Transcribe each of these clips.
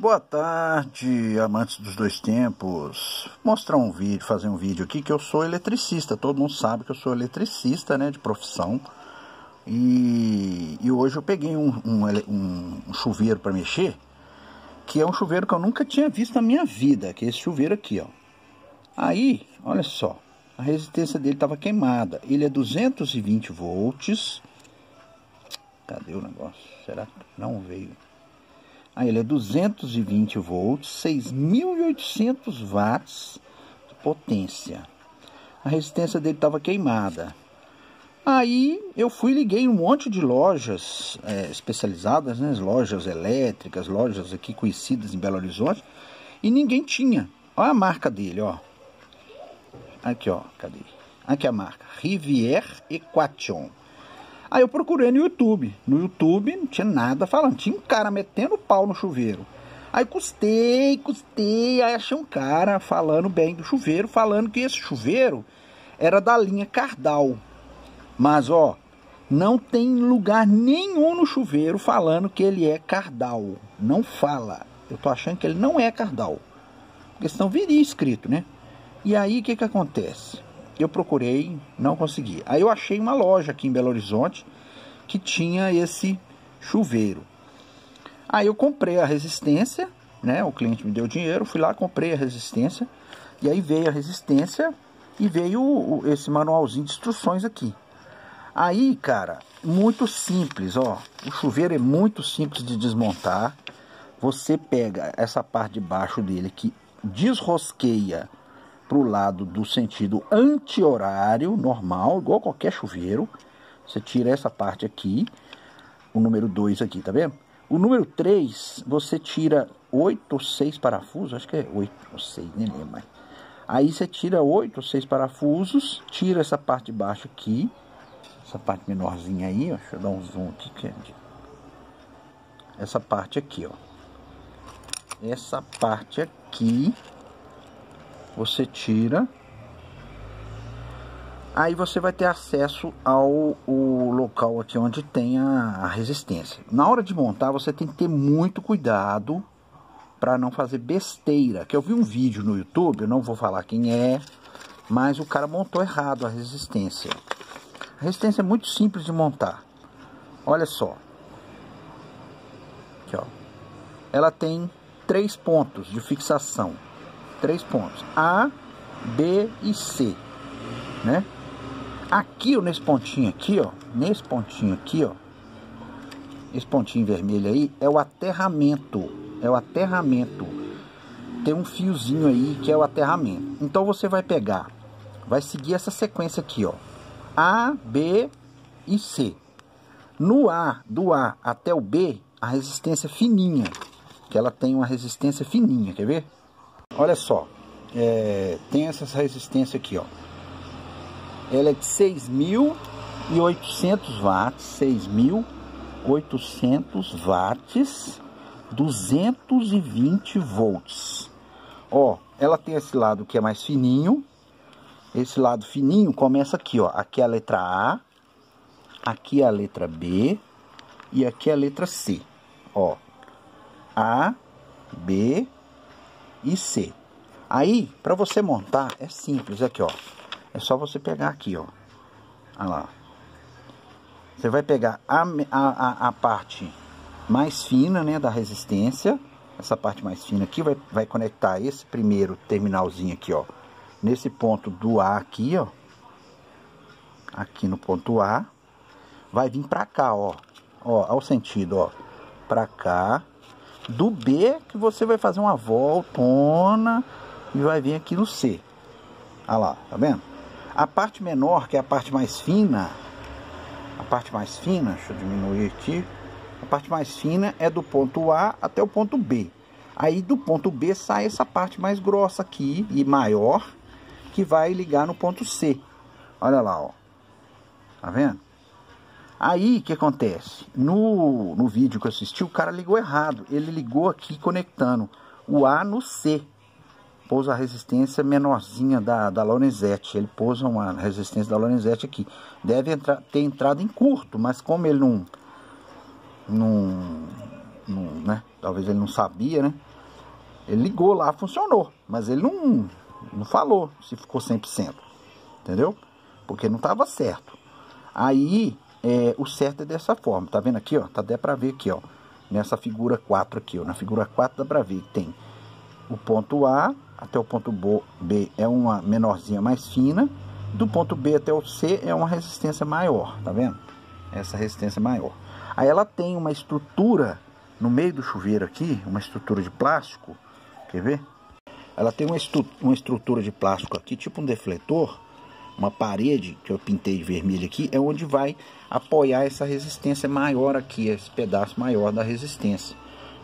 Boa tarde, amantes dos dois tempos. Mostrar um vídeo, fazer um vídeo aqui que eu sou eletricista. Todo mundo sabe que eu sou eletricista, né, de profissão. E, e hoje eu peguei um, um, um chuveiro para mexer, que é um chuveiro que eu nunca tinha visto na minha vida, que é esse chuveiro aqui, ó. Aí, olha só, a resistência dele estava queimada. Ele é 220 volts. Cadê o negócio? Será que não veio? Aí ele é 220 volts, 6.800 watts de potência. A resistência dele estava queimada. Aí eu fui liguei um monte de lojas é, especializadas, né? Lojas elétricas, lojas aqui conhecidas em Belo Horizonte. E ninguém tinha. Olha a marca dele, ó. Aqui, ó. Cadê? Aqui a marca. Rivière Equation. Aí eu procurei no YouTube. No YouTube não tinha nada falando. Tinha um cara metendo pau no chuveiro. Aí custei, custei. Aí achei um cara falando bem do chuveiro, falando que esse chuveiro era da linha Cardal. Mas ó, não tem lugar nenhum no chuveiro falando que ele é Cardal. Não fala. Eu tô achando que ele não é Cardal. Porque senão viria escrito, né? E aí o que que acontece? Eu procurei, não consegui. Aí eu achei uma loja aqui em Belo Horizonte que tinha esse chuveiro. Aí eu comprei a resistência, né? O cliente me deu dinheiro, fui lá, comprei a resistência. E aí veio a resistência e veio esse manualzinho de instruções aqui. Aí, cara, muito simples, ó. O chuveiro é muito simples de desmontar. Você pega essa parte de baixo dele que desrosqueia para o lado do sentido anti-horário, normal, igual qualquer chuveiro. Você tira essa parte aqui, o número 2 aqui, tá vendo? O número 3, você tira 8 ou 6 parafusos, acho que é 8 ou 6, nem lembro mais. Aí você tira 8 ou 6 parafusos, tira essa parte de baixo aqui, essa parte menorzinha aí, ó, deixa eu dar um zoom aqui. Que é essa parte aqui, ó. Essa parte aqui você tira. Aí você vai ter acesso ao local aqui onde tem a, a resistência. Na hora de montar, você tem que ter muito cuidado para não fazer besteira. Que eu vi um vídeo no YouTube, eu não vou falar quem é, mas o cara montou errado a resistência. A resistência é muito simples de montar. Olha só. Aqui, ó. Ela tem três pontos de fixação três pontos. A, B e C, né? Aqui, ó, nesse pontinho aqui, ó, nesse pontinho aqui, ó, esse pontinho vermelho aí é o aterramento, é o aterramento. Tem um fiozinho aí que é o aterramento. Então você vai pegar, vai seguir essa sequência aqui, ó. A, B e C. No A, do A até o B, a resistência fininha, que ela tem uma resistência fininha, quer ver? Olha só, é, tem essa resistência aqui, ó. Ela é de 6.800 watts, 6.800 watts, 220 volts. Ó, ela tem esse lado que é mais fininho. Esse lado fininho começa aqui, ó. Aqui é a letra A, aqui é a letra B e aqui é a letra C. Ó, A, B, e C. Aí, para você montar, é simples, aqui ó. É só você pegar aqui, ó. Olha lá. Você vai pegar a, a, a, parte mais fina, né, da resistência. Essa parte mais fina aqui vai, vai conectar esse primeiro terminalzinho aqui, ó. Nesse ponto do A aqui, ó. Aqui no ponto A. Vai vir pra cá, ó. Ó, ao sentido, ó. Pra cá do B que você vai fazer uma voltona e vai vir aqui no C. Olha lá, tá vendo? A parte menor, que é a parte mais fina, a parte mais fina, deixa eu diminuir aqui, a parte mais fina é do ponto A até o ponto B. Aí do ponto B sai essa parte mais grossa aqui e maior, que vai ligar no ponto C. Olha lá, ó. Tá vendo? Aí, o que acontece? No, no vídeo que eu assisti, o cara ligou errado. Ele ligou aqui conectando o A no C. Pôs a resistência menorzinha da, da Lorenzetti. Ele pôs uma resistência da Lorenzetti aqui. Deve entrar, ter entrado em curto, mas como ele não, não, não, né? Talvez ele não sabia, né? Ele ligou lá, funcionou, mas ele não, não falou se ficou 100%, entendeu? Porque não estava certo. Aí, é, o certo é dessa forma, tá vendo aqui, ó? Tá até para ver aqui, ó. Nessa figura 4 aqui, ó. Na figura 4 dá para ver que tem o ponto A até o ponto B é uma menorzinha mais fina. Do ponto B até o C é uma resistência maior, tá vendo? Essa resistência maior. Aí ela tem uma estrutura no meio do chuveiro aqui, uma estrutura de plástico. Quer ver? Ela tem uma, uma estrutura de plástico aqui, tipo um defletor. Uma parede que eu pintei de vermelho aqui, é onde vai apoiar essa resistência maior aqui, esse pedaço maior da resistência.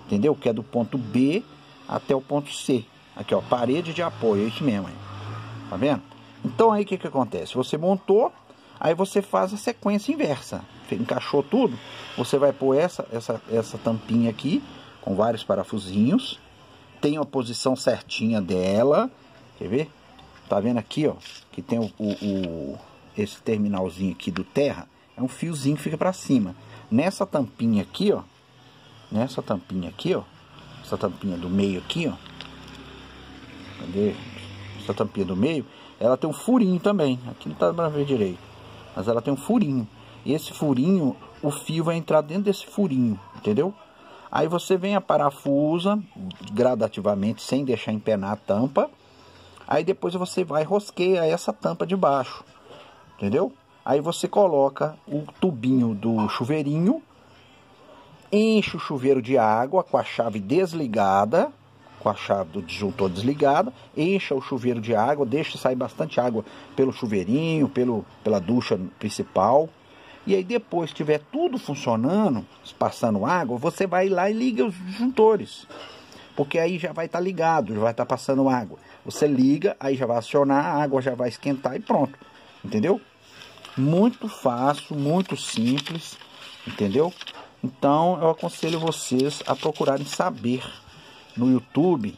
Entendeu? Que é do ponto B até o ponto C. Aqui, ó, parede de apoio, é isso mesmo. Aí. Tá vendo? Então aí o que que acontece? Você montou, aí você faz a sequência inversa. Encaixou tudo, você vai pôr essa, essa, essa tampinha aqui, com vários parafusinhos. Tem a posição certinha dela. Quer ver? Tá vendo aqui, ó? Que tem o, o, o esse terminalzinho aqui do terra. É um fiozinho que fica para cima. Nessa tampinha aqui, ó. Nessa tampinha aqui, ó essa tampinha do meio aqui, ó. Cadê? Essa tampinha do meio, ela tem um furinho também. Aqui não tá pra ver direito. Mas ela tem um furinho. E esse furinho, o fio vai entrar dentro desse furinho, entendeu? Aí você vem a parafusa gradativamente, sem deixar empenar a tampa. Aí depois você vai rosqueia essa tampa de baixo, entendeu? Aí você coloca o tubinho do chuveirinho enche o chuveiro de água com a chave desligada, com a chave do disjuntor desligada, encha o chuveiro de água, deixa sair bastante água pelo chuveirinho, pelo, pela ducha principal. E aí depois que tiver tudo funcionando, passando água, você vai lá e liga os disjuntores. Porque aí já vai estar tá ligado, já vai estar tá passando água. Você liga, aí já vai acionar, a água já vai esquentar e pronto. Entendeu? Muito fácil, muito simples, entendeu? Então eu aconselho vocês a procurarem saber no YouTube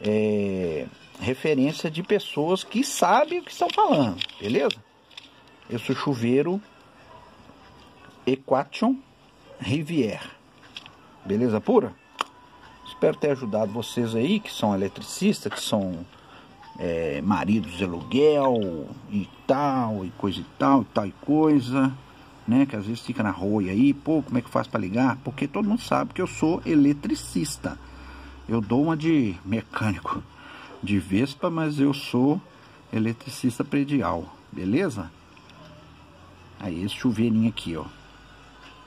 é, referência de pessoas que sabem o que estão falando, beleza? Eu sou chuveiro Equation Rivière, beleza pura? Espero ter ajudado vocês aí que são eletricistas, que são é, maridos de aluguel e tal, e coisa e tal, e tal e coisa né? Que às vezes fica na rua aí, pô, como é que faz para ligar? Porque todo mundo sabe que eu sou eletricista. Eu dou uma de mecânico de Vespa, mas eu sou eletricista predial, beleza? Aí esse chuveirinho aqui, ó.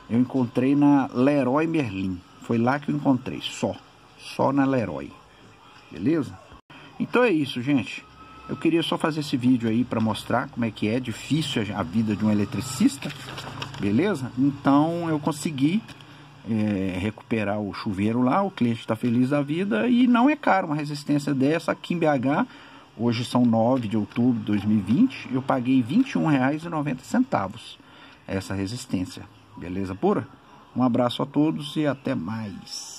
Eu encontrei na Leroy Merlin. Foi lá que eu encontrei, só. Só na Leroy. Beleza? Então é isso, gente. Eu queria só fazer esse vídeo aí para mostrar como é que é difícil a vida de um eletricista, beleza? Então eu consegui é, recuperar o chuveiro lá, o cliente está feliz da vida e não é caro uma resistência dessa aqui em BH. Hoje são 9 de outubro de 2020, eu paguei R$ 21,90 essa resistência, beleza pura? Um abraço a todos e até mais.